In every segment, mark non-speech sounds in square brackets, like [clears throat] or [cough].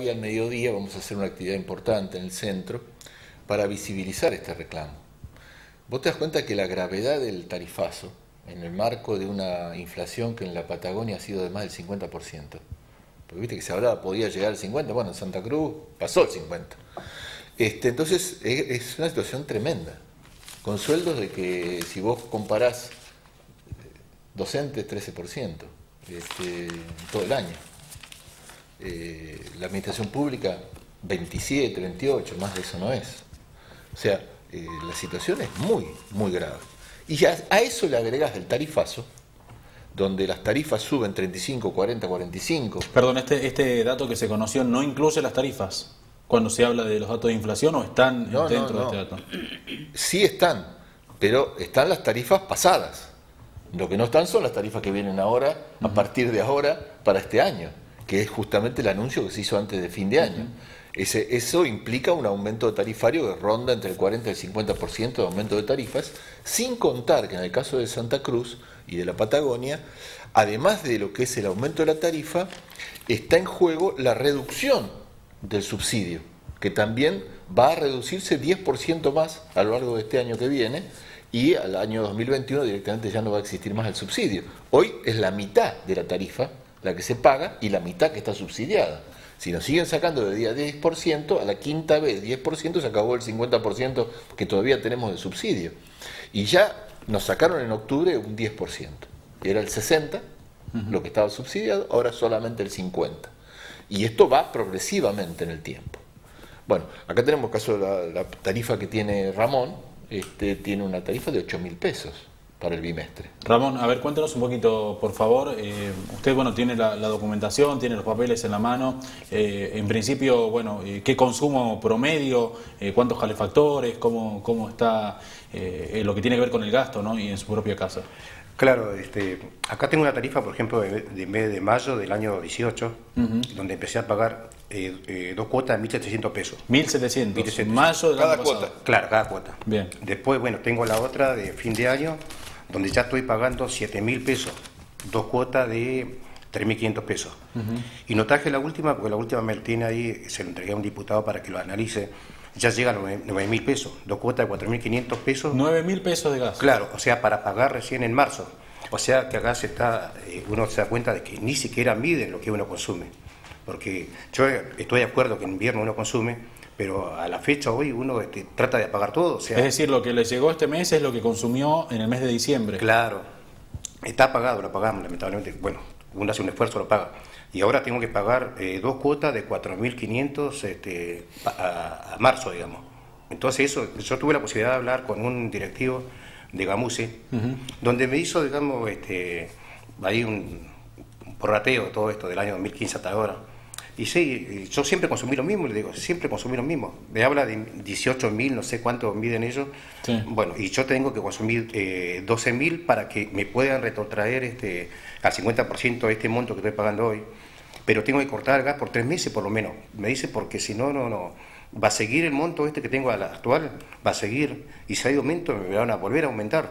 hoy al mediodía vamos a hacer una actividad importante en el centro para visibilizar este reclamo. Vos te das cuenta que la gravedad del tarifazo, en el marco de una inflación que en la Patagonia ha sido de más del 50%, porque viste que se hablaba podía llegar al 50%, bueno, en Santa Cruz pasó el 50%. Este, entonces es, una situación tremenda, con sueldos de que si vos comparás eh, docentes 13% este, todo el año, eh, la administración pública 27, 28, más de eso no es. O sea, eh, la situación es muy, muy grave. Y ya a eso le agregas el tarifazo, donde las tarifas suben 35, 40, 45. Perdón, este, este dato que se conoció no incluye las tarifas cuando se habla de los datos de inflación o están dentro de este dato? Sí están, pero están las tarifas pasadas. Lo que no están son las tarifas que vienen ahora, a partir de ahora, para este año, que es justamente el anuncio que se hizo antes de fin de año. Ese, eso implica un aumento tarifario que ronda entre el 40 y el 50% de aumento de tarifas, sin contar que en el caso de Santa Cruz y de la Patagonia, además de lo que es el aumento de la tarifa, está en juego la reducción del subsidio, que también va a reducirse 10% más a lo largo de este año que viene y al año 2021 directamente ya no va a existir más el subsidio. Hoy es la mitad de la tarifa la que se paga y la mitad que está subsidiada. Si nos siguen sacando de día 10%, a la quinta vez 10% se acabó el 50% que todavía tenemos de subsidio. Y ya nos sacaron en octubre un 10%. Era el 60% lo que estaba subsidiado, ahora solamente el 50%. Y esto va progresivamente en el tiempo. Bueno, acá tenemos caso de la, tarifa que tiene Ramón, este, tiene una tarifa de 8 mil pesos para el bimestre. Ramón, a ver, cuéntanos un poquito, por favor. Eh, usted, bueno, tiene la, documentación, tiene los papeles en la mano. Eh, en principio, bueno, eh, ¿qué consumo promedio? ¿Cuántos calefactores? ¿Cómo, cómo está lo que tiene que ver con el gasto ¿no? y en su propia casa? Claro, este, acá tengo una tarifa, por ejemplo, de, mes de mayo del año 18, donde empecé a pagar eh, eh, dos cuotas de 1.700 pesos. 1.700. Mayo del cada cuota. Claro, cada cuota. Bien. Después, bueno, tengo la otra de fin de año, donde ya estoy pagando 7.000 pesos, dos cuotas de 3.500 pesos. Y no traje la última, porque la última me la tiene ahí, se lo entregué a un diputado para que lo analice ya llega a 9 mil pesos, dos cuotas de 4.500 pesos. 9 mil pesos de gas. Claro, o sea, para pagar recién en marzo. O sea que acá se está, eh, uno se da cuenta de que ni siquiera miden lo que uno consume. Porque yo estoy de acuerdo que en invierno uno consume, pero a la fecha hoy uno este, trata de apagar todo. O sea, es decir, lo que le llegó este mes es lo que consumió en el mes de diciembre. Claro, está pagado, lo pagamos, lamentablemente. Bueno, uno hace un esfuerzo, lo paga y ahora tengo que pagar eh, dos cuotas de 4.500 este, a, a, marzo, digamos. Entonces eso, yo tuve la posibilidad de hablar con un directivo de Gamuse, donde me hizo, digamos, este, ahí un, un porrateo todo esto del año 2015 hasta ahora. Y sí, yo siempre consumí lo mismo, le digo, siempre consumí lo mismo. Me habla de 18 mil, no sé cuánto miden ellos. Bueno, y yo tengo que consumir eh, 12 mil para que me puedan retrotraer este, al 50% este monto que estoy pagando hoy. Pero tengo que cortar el gas por tres meses por lo menos. Me dice, porque si no, no, no. Va a seguir el monto este que tengo actual, va a seguir. Y si hay aumento, me van a volver a aumentar.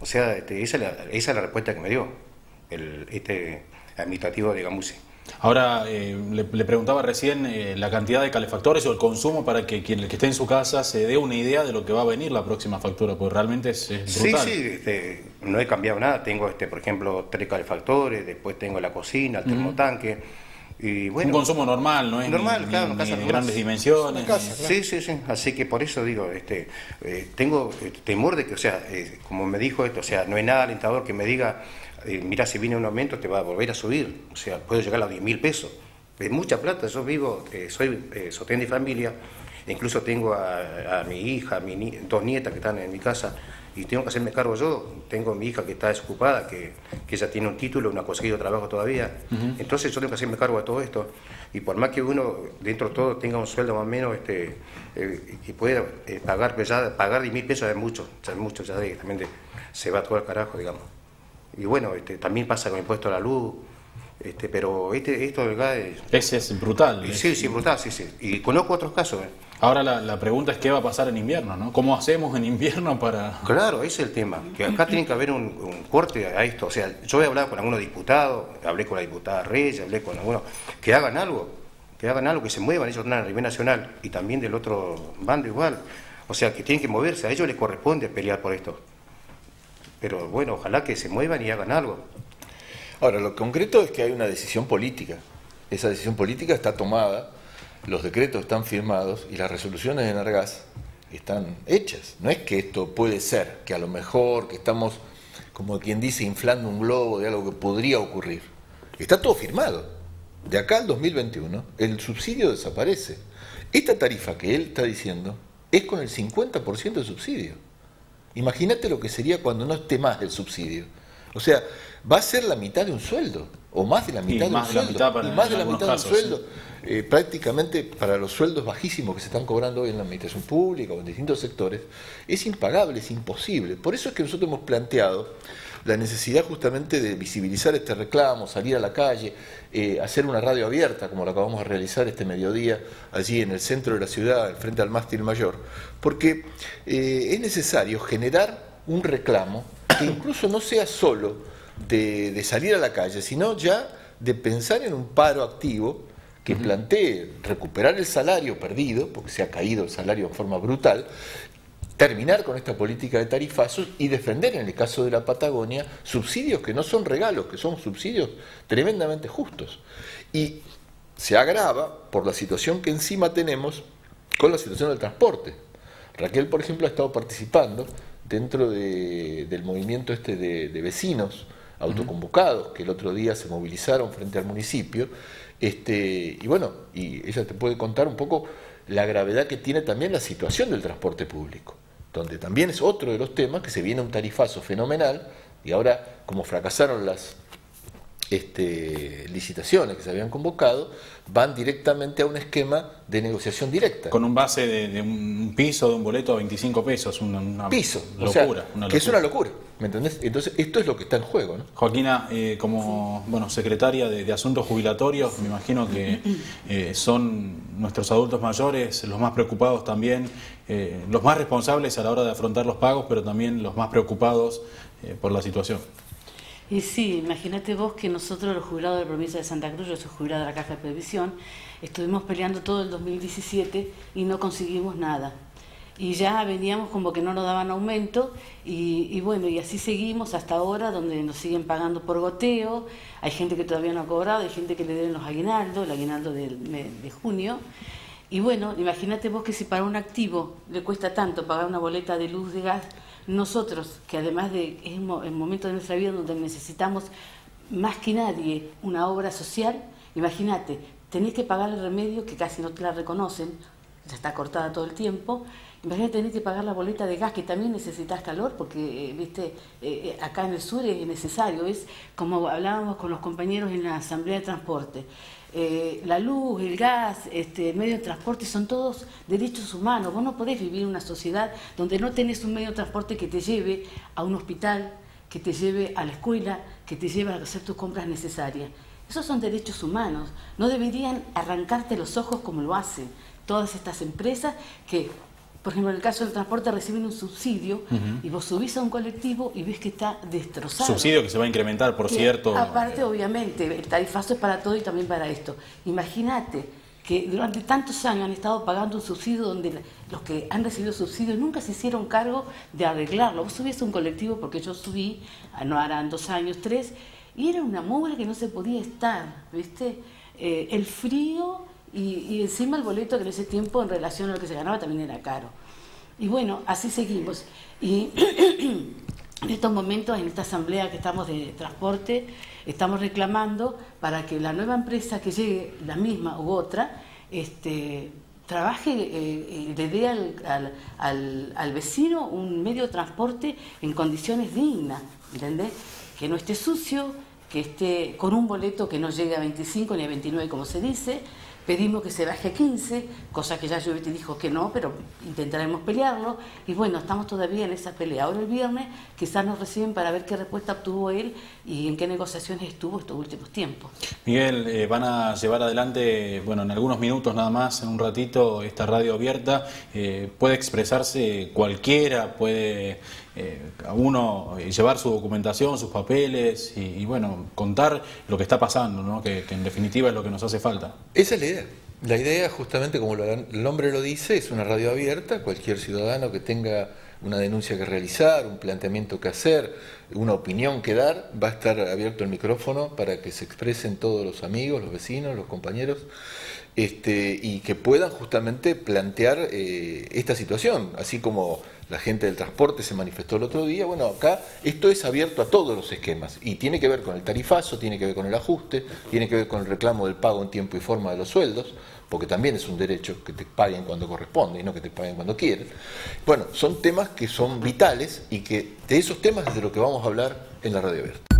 O sea, este, esa, es la, esa, es la, respuesta que me dio el, este administrativo de Gamuse. Ahora, eh, le, preguntaba recién eh, la cantidad de calefactores o el consumo para que quien que esté en su casa se dé una idea de lo que va a venir la próxima factura, porque realmente es, brutal. Sí, sí, este, no he cambiado nada. Tengo, este, por ejemplo, tres calefactores, después tengo la cocina, el termotanque. Y bueno, un consumo normal, ¿no es? Normal, claro, de grandes dimensiones. Sí, sí, sí. Así que por eso digo, este, eh, tengo temor de que, o sea, como me dijo esto, o sea, no hay nada alentador que me diga eh, mira, si viene un aumento te va a volver a subir, o sea, puede llegar a los 10 mil pesos. Es mucha plata, yo vivo, eh, soy eh, sostén de familia, incluso tengo a, mi hija, a mi dos nietas que están en mi casa, y tengo que hacerme cargo yo. Tengo a mi hija que está desocupada, que, que ella tiene un título, no ha conseguido trabajo todavía. Entonces yo tengo que hacerme cargo de todo esto. Y por más que uno dentro de todo tenga un sueldo más o menos este, eh, que pueda pagar, pues ya pagar 10 mil pesos es mucho, ya es mucho, ya directamente se va todo al carajo, digamos y bueno, este, también pasa con el impuesto a la luz, este, pero este, esto del gas es... Ese es brutal. Sí, sí, brutal, sí, sí. Y conozco otros casos. ¿eh? Ahora la, la, pregunta es qué va a pasar en invierno, ¿no? ¿Cómo hacemos en invierno para...? Claro, ese es el tema, que acá tiene que haber un, corte a esto. O sea, yo he hablado con algunos diputados, hablé con la diputada Reyes, hablé con algunos, que hagan algo. que hagan algo, que se muevan ellos a nivel nacional y también del otro bando igual. O sea, que tienen que moverse, a ellos les corresponde pelear por esto. Pero bueno, ojalá que se muevan y hagan algo. Ahora, lo concreto es que hay una decisión política. Esa decisión política está tomada, los decretos están firmados y las resoluciones de Nargas están hechas. No es que esto puede ser, que a lo mejor, que estamos, como quien dice, inflando un globo de algo que podría ocurrir. Está todo firmado. De acá al 2021, el subsidio desaparece. Esta tarifa que él está diciendo es con el 50% de subsidio. Imagínate lo que sería cuando no esté más el subsidio. O sea, va a ser la mitad de un sueldo, o más de la mitad de un sueldo. y más de la mitad de un sueldo. Eh, prácticamente para los sueldos bajísimos que se están cobrando hoy en la administración pública o en distintos sectores, es impagable, es imposible. Por eso es que nosotros hemos planteado la necesidad justamente de visibilizar este reclamo, salir a la calle, eh, hacer una radio abierta, como lo acabamos de realizar este mediodía, allí en el centro de la ciudad, frente al mástil mayor, porque eh, es necesario generar un reclamo que incluso no sea solo de, salir a la calle, sino ya de pensar en un paro activo que plantee recuperar el salario perdido, porque se ha caído el salario en forma brutal, terminar con esta política de tarifazos y defender, en el caso de la Patagonia, subsidios que no son regalos, que son subsidios tremendamente justos. Y se agrava por la situación que encima tenemos con la situación del transporte. Raquel, por ejemplo, ha estado participando dentro del movimiento este de, vecinos autoconvocados que el otro día se movilizaron frente al municipio. Este, y bueno, y ella te puede contar un poco la gravedad que tiene también la situación del transporte público donde también es otro de los temas que se viene un tarifazo fenomenal y ahora como fracasaron las este, licitaciones que se habían convocado, van directamente a un esquema de negociación directa. Con un base de, un piso, de un boleto a 25 pesos, una, piso, locura, Que es una locura, ¿me entendés? Entonces, esto es lo que está en juego. ¿no? Joaquina, eh, como bueno, secretaria de, Asuntos Jubilatorios, me imagino que [clears throat] eh, son nuestros adultos mayores los más preocupados también, eh, los más responsables a la hora de afrontar los pagos, pero también los más preocupados por la situación. Y sí, imagínate vos que nosotros los jubilados de la provincia de Santa Cruz, yo soy jubilada de la Caja de Previsión, estuvimos peleando todo el 2017 y no conseguimos nada. Y ya veníamos como que no nos daban aumento y, bueno, y así seguimos hasta ahora donde nos siguen pagando por goteo, hay gente que todavía no ha cobrado, hay gente que le deben los aguinaldos, el aguinaldo de, junio. Y bueno, imagínate vos que si para un activo le cuesta tanto pagar una boleta de luz, de gas, nosotros, que además de es el momento de nuestra vida donde necesitamos más que nadie una obra social, imagínate, tenés que pagar el remedio que casi no te la reconocen, está cortada todo el tiempo, imagínate tener que pagar la boleta de gas que también necesitas calor porque, eh, viste, eh, eh, acá en el sur es necesario, es como hablábamos con los compañeros en la Asamblea de Transporte. La luz, el gas, este, el medio de transporte son todos derechos humanos. Vos no podés vivir en una sociedad donde no tenés un medio de transporte que te lleve a un hospital, que te lleve a la escuela, que te lleve a hacer tus compras necesarias. Esos son derechos humanos. No deberían arrancarte los ojos como lo hacen todas estas empresas que por ejemplo, en el caso del transporte reciben un subsidio y vos subís a un colectivo y ves que está destrozado. Subsidio que se va a incrementar, por cierto. Aparte, obviamente, el tarifazo es para todo y también para esto. Imagínate que durante tantos años han estado pagando un subsidio donde los que han recibido subsidio nunca se hicieron cargo de arreglarlo. Vos subís a un colectivo, porque yo subí, ah, no harán dos años, tres, y era una mugre que no se podía estar, ¿viste? Eh, el frío y, encima el boleto que en ese tiempo en relación a lo que se ganaba también era caro. Y bueno, así seguimos. Y [clears throat] en estos momentos, en esta asamblea que estamos de transporte, estamos reclamando para que la nueva empresa que llegue, la misma u otra, este, trabaje, eh, le dé al, al, al, vecino un medio de transporte en condiciones dignas, ¿entendés? Que no esté sucio, que esté con un boleto que no llegue a 25 ni a 29 como se dice, Pedimos que se baje a 15, cosa que ya yo dijo que no, pero intentaremos pelearlo. Y bueno, estamos todavía en esa pelea. Ahora el viernes quizás nos reciben para ver qué respuesta obtuvo él y en qué negociaciones estuvo estos últimos tiempos. Miguel, eh, van a llevar adelante, bueno, en algunos minutos nada más, en un ratito, esta radio abierta. Eh, puede expresarse cualquiera, puede eh, a uno eh, llevar su documentación, sus papeles y, bueno, contar lo que está pasando, ¿no? que, en definitiva es lo que nos hace falta. Esa es la idea. La idea, justamente como el nombre lo dice, es una radio abierta. Cualquier ciudadano que tenga una denuncia que realizar, un planteamiento que hacer, una opinión que dar, va a estar abierto el micrófono para que se expresen todos los amigos, los vecinos, los compañeros, este, y que puedan justamente plantear eh, esta situación, así como la gente del transporte se manifestó el otro día, bueno, acá esto es abierto a todos los esquemas y tiene que ver con el tarifazo, tiene que ver con el ajuste, tiene que ver con el reclamo del pago en tiempo y forma de los sueldos, porque también es un derecho que te paguen cuando corresponde y no que te paguen cuando quieren. Bueno, son temas que son vitales y que de esos temas es de lo que vamos a hablar en la radio abierta.